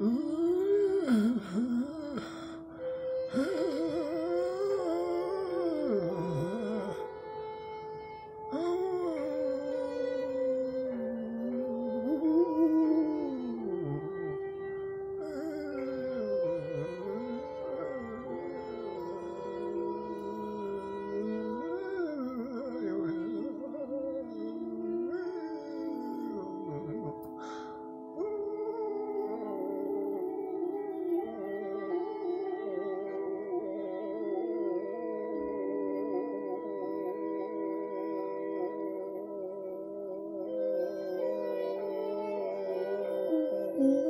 Mm-hmm. 嗯